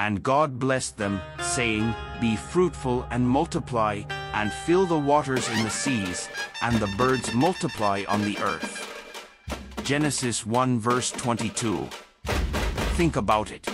And God blessed them, saying, Be fruitful and multiply, and fill the waters in the seas, and the birds multiply on the earth. Genesis 1 verse 22. Think about it.